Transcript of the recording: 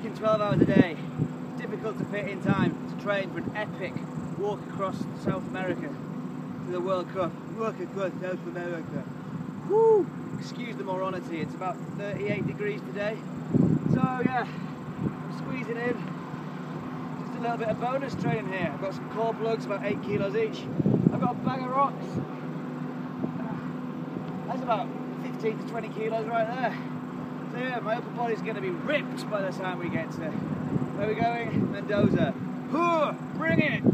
working 12 hours a day. Difficult to fit in time to train for an epic walk across South America to the World Cup. Walk across South America. Woo! Excuse the morality, it's about 38 degrees today. So yeah, I'm squeezing in. Just a little bit of bonus training here. I've got some core plugs, about 8 kilos each. I've got a bag of rocks. That's about 15 to 20 kilos right there. My upper body's going to be ripped by the time we get to where are we going? Mendoza. Bring it!